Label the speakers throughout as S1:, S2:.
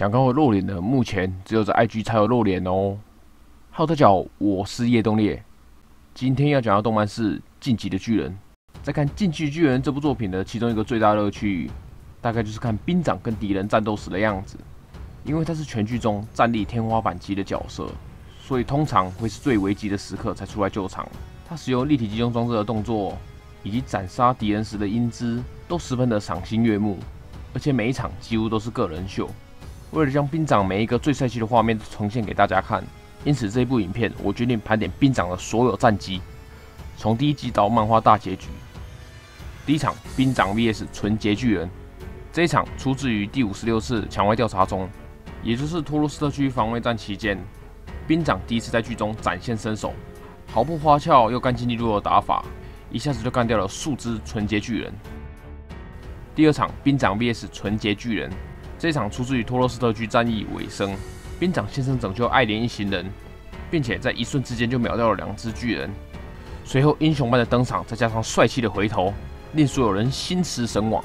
S1: 想看我露脸的，目前只有在 IG 才有露脸哦。Hello，大家好，我是叶东烈。今天要讲的动漫是《进击的巨人》。在看《进击巨人》这部作品的其中一个最大乐趣，大概就是看兵长跟敌人战斗时的样子。因为他是全剧中战力天花板级的角色，所以通常会是最危急的时刻才出来救场。他使用立体集中装置的动作，以及斩杀敌人时的英姿，都十分的赏心悦目。而且每一场几乎都是个人秀。为了将兵长每一个最帅气的画面呈现给大家看，因此这部影片我决定盘点兵长的所有战绩，从第一集到漫画大结局。第一场兵长 VS 纯洁巨人，这一场出自于第五十六次墙外调查中，也就是托洛斯特区防卫战期间，兵长第一次在剧中展现身手，毫不花俏又干净利落的打法，一下子就干掉了数只纯洁巨人。第二场兵长 VS 纯洁巨人。这场出自于托洛斯特区战役尾声，兵长先生拯救爱莲一行人，并且在一瞬之间就秒掉了两只巨人。随后英雄般的登场，再加上帅气的回头，令所有人心驰神往。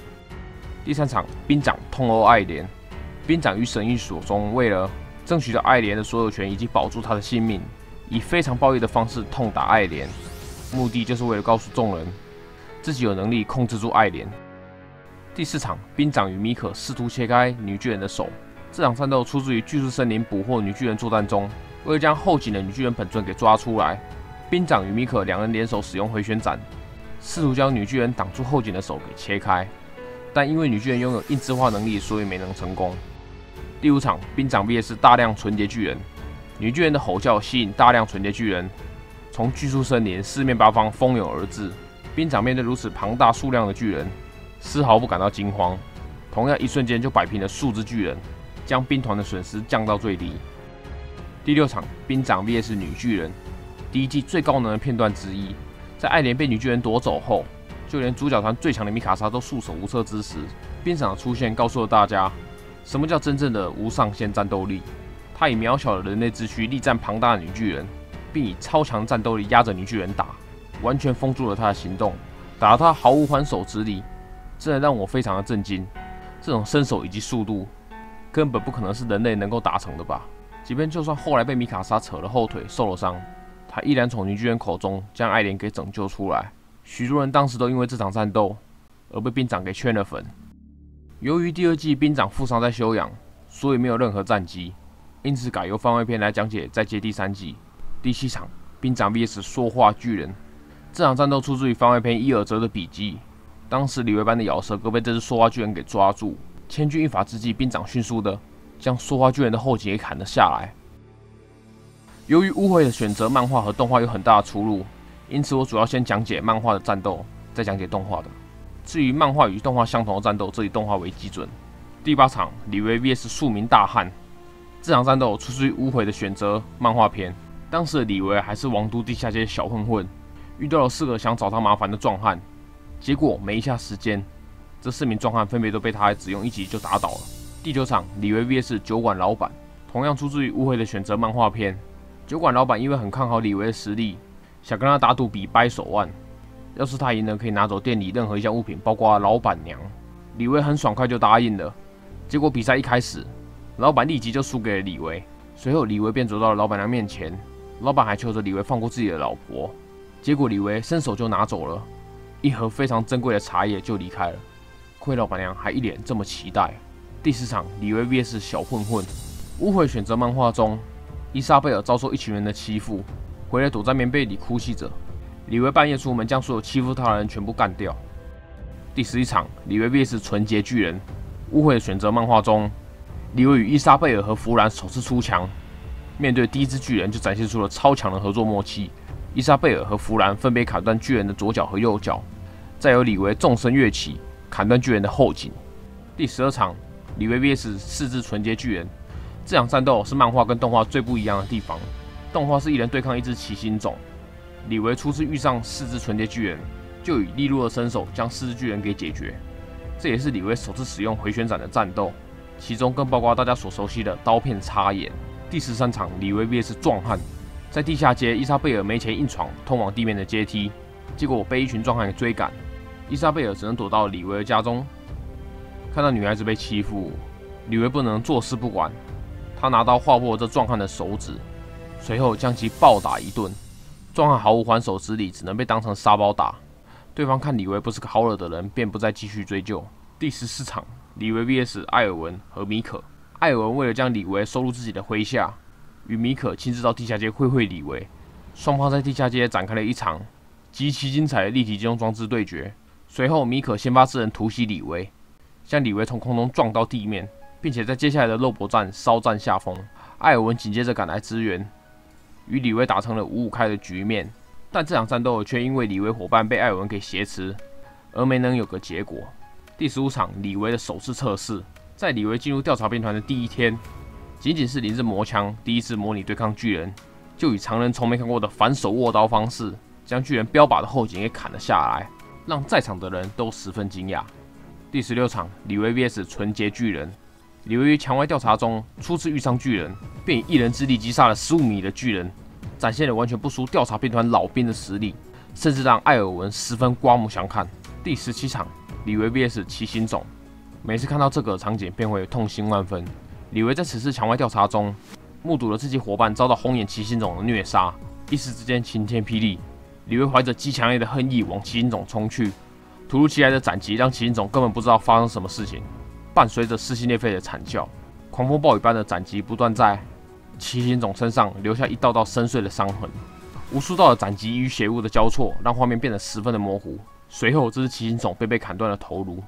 S1: 第三场兵长痛殴爱莲，兵长于神谕所中为了争取到爱莲的所有权以及保住她的性命，以非常暴力的方式痛打爱莲，目的就是为了告诉众人自己有能力控制住爱莲。第四场，兵长与米可试图切开女巨人的手。这场战斗出自于巨树森林捕获女巨人作战中，为了将后颈的女巨人本尊给抓出来，兵长与米可两人联手使用回旋斩，试图将女巨人挡住后颈的手给切开。但因为女巨人拥有硬质化能力，所以没能成功。第五场，兵长 VS 大量纯洁巨人。女巨人的吼叫吸引大量纯洁巨人从巨树森林四面八方蜂拥而至。兵长面对如此庞大数量的巨人。丝毫不感到惊慌，同样一瞬间就摆平了数只巨人，将兵团的损失降到最低。第六场兵长 VS 女巨人，第一季最高能的片段之一，在爱莲被女巨人夺走后，就连主角团最强的米卡莎都束手无策之时，兵长的出现告诉了大家，什么叫真正的无上限战斗力。他以渺小的人类之躯力战庞大的女巨人，并以超强战斗力压着女巨人打，完全封住了她的行动，打得她毫无还手之力。真的让我非常的震惊，这种身手以及速度，根本不可能是人类能够达成的吧？即便就算后来被米卡莎扯了后腿受了伤，他依然从女巨人口中将爱莲给拯救出来。许多人当时都因为这场战斗而被兵长给圈了粉。由于第二季兵长负伤在休养，所以没有任何战绩，因此改由番外篇来讲解。再接第三季第七场兵长 VS 说话巨人，这场战斗出自于番外篇伊尔泽的笔记。当时李维班的咬舌哥被这只说话巨人给抓住，千钧一发之际，兵长迅速的将说话巨人的后颈给砍了下来。由于误会的选择，漫画和动画有很大的出入，因此我主要先讲解漫画的战斗，再讲解动画的。至于漫画与动画相同的战斗，这以动画为基准。第八场李维 VS 数名大汉，这场战斗出自于无悔的选择漫画篇。当时的李维还是王都地下街小混混，遇到了四个想找他麻烦的壮汉。结果没一下时间，这四名壮汉分别都被他只用一击就打倒了。第九场，李维 VS 酒馆老板，同样出自于误会的选择漫画片。酒馆老板因为很看好李维的实力，想跟他打赌比掰手腕，要是他赢了可以拿走店里任何一项物品，包括老板娘。李维很爽快就答应了。结果比赛一开始，老板立即就输给了李维。随后李维便走到了老板娘面前，老板还求着李维放过自己的老婆。结果李维伸手就拿走了。一盒非常珍贵的茶叶就离开了，亏老板娘还一脸这么期待。第四场，李维 VS 小混混，误会选择漫画中，伊莎贝尔遭受一群人的欺负，回来躲在棉被里哭泣着。李维半夜出门，将所有欺负他的人全部干掉。第十一场，李维 VS 纯洁巨人，误会选择漫画中，李维与伊莎贝尔和弗兰首次出墙，面对第一只巨人就展现出了超强的合作默契。伊莎贝尔和弗兰分别砍断巨人的左脚和右脚。再由李维纵身跃起，砍断巨人的后颈。第十二场，李维 VS 四只纯洁巨人。这场战斗是漫画跟动画最不一样的地方。动画是一人对抗一只奇星种，李维初次遇上四只纯洁巨人，就以利落的身手将四只巨人给解决。这也是李维首次使用回旋斩的战斗，其中更包括大家所熟悉的刀片插眼。第十三场，李维 VS 壮汉。在地下街，伊莎贝尔没钱硬闯通往地面的阶梯，结果被一群壮汉给追赶。伊莎贝尔只能躲到李维的家中。看到女孩子被欺负，李维不能坐视不管，他拿刀划破这壮汉的手指，随后将其暴打一顿。壮汉毫无还手之力，只能被当成沙包打。对方看李维不是个好惹的人，便不再继续追究。第十四场，李维 VS 艾尔文和米可。艾尔文为了将李维收入自己的麾下，与米可亲自到地下街会会李维。双方在地下街展开了一场极其精彩的立体机动装置对决。随后，米可先发制人突袭李维，将李维从空中撞到地面，并且在接下来的肉搏战稍占下风。艾尔文紧接着赶来支援。与李维打成了五五开的局面，但这场战斗却因为李维伙伴被艾尔文给挟持，而没能有个结果。第十五场，李维的首次测试，在李维进入调查兵团的第一天，仅仅是临阵磨枪，第一次模拟对抗巨人，就以常人从没看过的反手握刀方式，将巨人标靶的后颈给砍了下来，让在场的人都十分惊讶。第十六场，李维 VS 纯洁巨人。李维于墙外调查中初次遇上巨人，便以一人之力击杀了十五米的巨人，展现了完全不输调查兵团老兵的实力，甚至让艾尔文十分刮目相看。第十七场，李维 VS 七星种，每次看到这个场景便会痛心万分。李维在此次墙外调查中，目睹了自己伙伴遭到红眼七星种的虐杀，一时之间晴天霹雳。李维怀着极强烈的恨意往骑行种冲去，突如其来的斩击让骑行种根本不知道发生什么事情。伴随着撕心裂肺的惨叫，狂风暴雨般的斩击不断在骑行种身上留下一道道深邃的伤痕，无数道的斩击与血雾的交错，让画面变得十分的模糊。随后，这只骑行种被被砍断了头颅，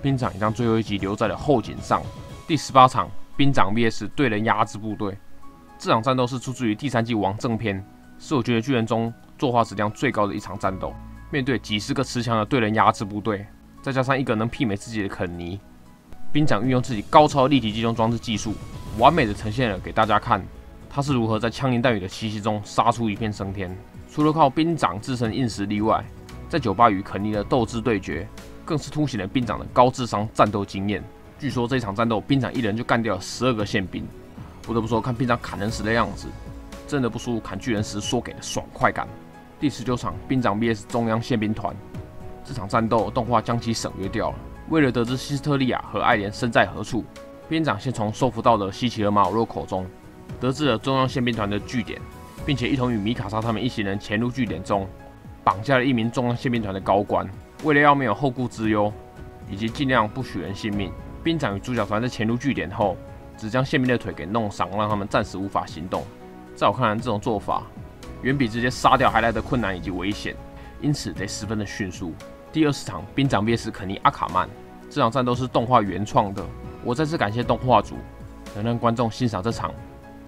S1: 兵长也将最后一击留在了后颈上。第十八场，兵长 VS 对人压制部队，这场战斗是出自于第三季王正篇，是我觉得巨人中作画质量最高的一场战斗。面对几十个持枪的对人压制部队，再加上一个能媲美自己的肯尼。兵长运用自己高超立体机动装置技术，完美的呈现了给大家看，他是如何在枪林弹雨的奇袭中杀出一片升天。除了靠兵长自身硬实力外，在酒吧与肯尼的斗智对决，更是凸显了兵长的高智商战斗经验。据说这场战斗，兵长一人就干掉了十二个宪兵。不得不说，看兵长砍人时的样子，真的不输砍巨人时所给的爽快感。第十九场，兵长 VS 中央宪兵团，这场战斗动画将其省略掉了。为了得知希斯特利亚和爱莲身在何处，兵长先从收服到的西奇尔马尔洛口中得知了中央宪兵团的据点，并且一同与米卡莎他们一行人潜入据点中，绑架了一名中央宪兵团的高官。为了要没有后顾之忧，以及尽量不许人性命，兵长与主角团在潜入据点后，只将宪兵的腿给弄伤，让他们暂时无法行动。在我看来，这种做法远比直接杀掉还来得困难以及危险，因此得十分的迅速。第二十场兵长 VS 肯尼阿卡曼，这场战斗是动画原创的。我再次感谢动画组，能让观众欣赏这场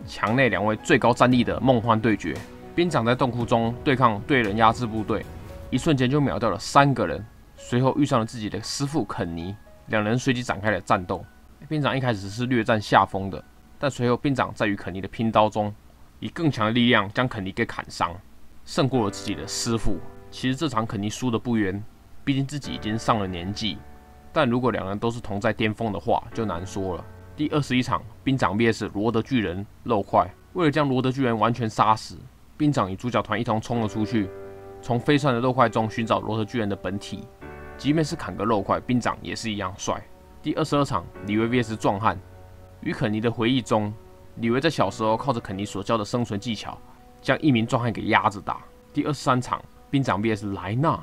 S1: 墙内两位最高战力的梦幻对决。兵长在洞窟中对抗对人压制部队，一瞬间就秒掉了三个人。随后遇上了自己的师傅肯尼，两人随即展开了战斗。兵长一开始是略占下风的，但随后兵长在与肯尼的拼刀中，以更强的力量将肯尼给砍伤，胜过了自己的师傅。其实这场肯尼输的不冤。毕竟自己已经上了年纪，但如果两人都是同在巅峰的话，就难说了。第二十一场，兵长 VS 罗德巨人肉块。为了将罗德巨人完全杀死，兵长与主角团一同冲了出去，从飞窜的肉块中寻找罗德巨人的本体。即便是砍个肉块，兵长也是一样帅。第二十二场，李维 VS 壮汉。与肯尼的回忆中，李维在小时候靠着肯尼所教的生存技巧，将一名壮汉给压着打。第二十三场，兵长 VS 莱纳。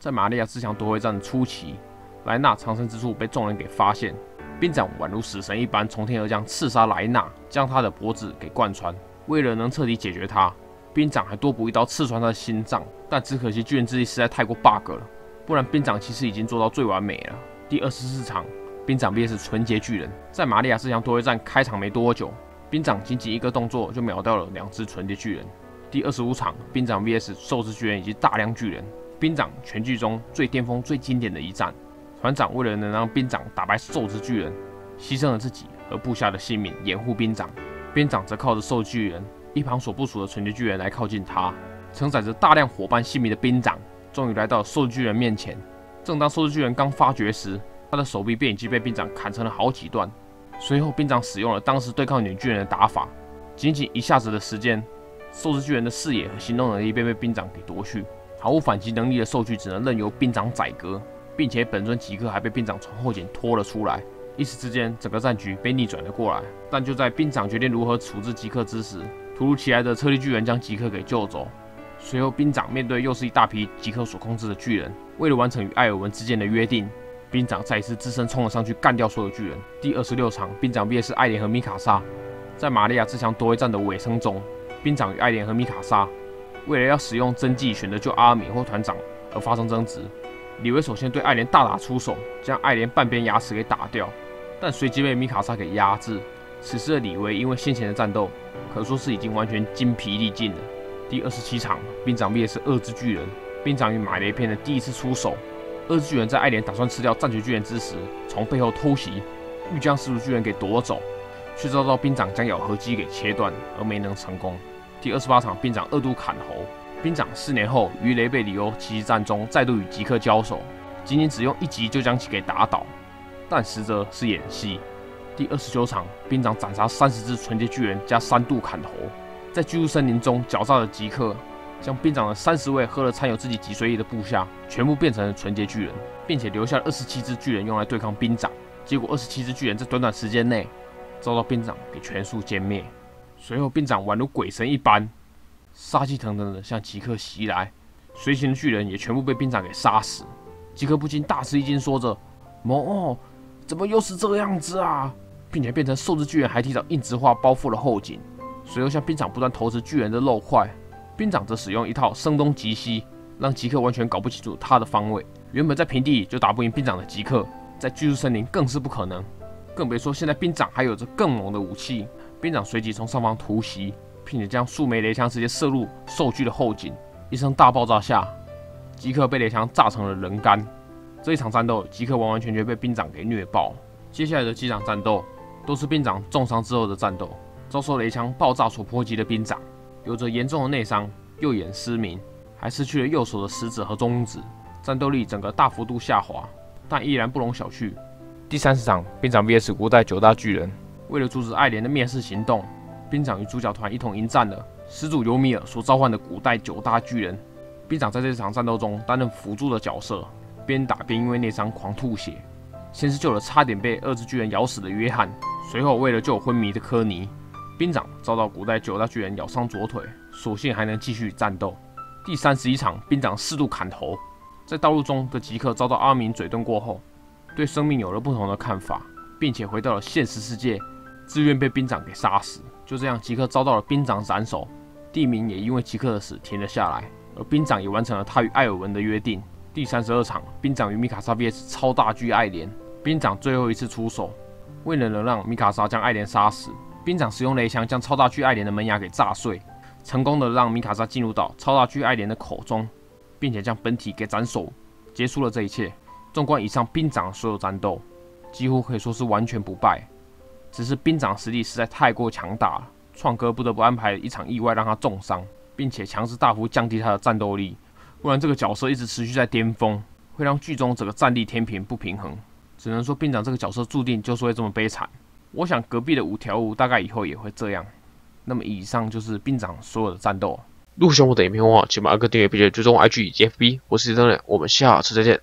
S1: 在玛利亚之墙夺回战初期，莱纳藏身之处被众人给发现，兵长宛如死神一般从天而降刺杀莱纳，将他的脖子给贯穿。为了能彻底解决他，兵长还多补一刀刺穿他的心脏。但只可惜巨人之力实在太过 bug 了，不然兵长其实已经做到最完美了。第二十四场，兵长 VS 纯洁巨人，在玛利亚之墙夺回战开场没多久，兵长仅仅一个动作就秒掉了两只纯洁巨人。第二十五场，兵长 VS 兽之巨人以及大量巨人。兵长全剧中最巅峰、最经典的一战，团长为了能让兵长打败兽之巨人，牺牲了自己和部下的性命掩护兵长。兵长则靠着兽巨人一旁所部署的纯洁巨人来靠近他。承载着大量伙伴性命的兵长，终于来到兽巨人面前。正当兽之巨人刚发觉时，他的手臂便已经被兵长砍成了好几段。随后，兵长使用了当时对抗女巨人的打法，仅仅一下子的时间，兽之巨人的视野和行动能力便被兵长给夺去。毫无反击能力的兽巨只能任由兵长宰割，并且本尊吉克还被兵长从后颈拖了出来。一时之间，整个战局被逆转了过来。但就在兵长决定如何处置吉克之时，突如其来的车力巨人将吉克给救走。随后，兵长面对又是一大批吉克所控制的巨人，为了完成与艾尔文之间的约定，兵长再一次自身冲了上去，干掉所有巨人。第二十六场，兵长 VS 艾莲和米卡莎，在玛利亚自强夺回战的尾声中，兵长与艾莲和米卡莎为了要使用真迹选择救阿米或团长而发生争执。李维首先对艾莲大打出手，将艾莲半边牙齿给打掉，但随即被米卡莎给压制。此时的李维因为先前的战斗，可说是已经完全精疲力尽了。第二十七场，兵长 VS 二之巨人。兵长与马雷片的第一次出手，二次巨人在艾莲打算吃掉战锤巨人之时，从背后偷袭，欲将始祖巨人给夺走，却遭到兵长将咬合肌给切断，而没能成功。第二十八场，兵长二度砍喉。兵长四年后于雷贝里欧奇迹战中再度与吉克交手，仅仅只用一击就将其给打倒，但实则是演戏。第二十九场，兵长斩杀三十只纯洁巨人加三度砍喉。在巨树森林中狡诈的吉克，将兵长的三十位喝了掺有自己脊髓液的部下全部变成了纯洁巨人，并且留下了二十七只巨人用来对抗兵长。结果二十七只巨人在短短时间内遭到兵长给全数歼灭。随后兵长宛如鬼神一般，杀气腾腾的向吉克袭来，随行的巨人也全部被兵长给杀死。吉克不禁大吃一惊，说着：“哦，怎么又是这样子啊？”并且变成兽之巨人还提早硬直化包覆了后颈。随后向兵长不断投掷巨人的肉块，兵长则使用一套声东击西，让吉克完全搞不清楚他的方位。原本在平地就打不赢兵长的吉克，在巨树森林更是不可能，更别说现在兵长还有着更猛的武器。兵长随即从上方突袭，并且将数枚雷枪直接射入兽巨的后颈。一声大爆炸下，吉克被雷枪炸成了人干。这一场战斗，吉克完完全全被兵长给虐爆。接下来的几场战斗，都是兵长重伤之后的战斗。遭受雷枪爆炸所波及的兵长，有着严重的内伤，右眼失明，还失去了右手的食指和中指，战斗力整个大幅度下滑，但依然不容小觑。第三十场，兵长 VS 古代九大巨人，为了阻止爱莲的灭世行动，兵长与主角团一同迎战了始祖尤米尔所召唤的古代九大巨人。兵长在这场战斗中担任辅助的角色，边打边因为内伤狂吐血。先是救了差点被二只巨人咬死的约翰，随后为了救昏迷的科尼。兵长遭到古代九大巨人咬伤左腿，所幸还能继续战斗。第三十一场，兵长四度砍头。在道路中的吉克遭到阿明嘴遁过后，对生命有了不同的看法，并且回到了现实世界，自愿被兵长给杀死。就这样，吉克遭到了兵长斩首，地名也因为吉克的死停了下来，而兵长也完成了他与艾尔文的约定。第三十二场，兵长与米卡莎 VS 超大巨爱莲。兵长最后一次出手，为了能让米卡莎将爱莲杀死。兵长使用雷枪将超大巨爱莲的门牙给炸碎，成功的让米卡莎进入到超大巨爱莲的口中，并且将本体给斩首，结束了这一切。纵观以上兵长所有战斗，几乎可以说是完全不败。只是兵长实力实在太过强大了，创哥不得不安排一场意外让他重伤，并且强制大幅降低他的战斗力，不然这个角色一直持续在巅峰，会让剧中整个战力天平不平衡。只能说兵长这个角色注定就是会这么悲惨。我想隔壁的五条悟大概以后也会这样。那么以上就是兵长所有的战斗。
S2: 如果喜欢我的影片的话，请把阿哥订阅并且追踪 IG 以及 FB。我是张磊，我们下次再见。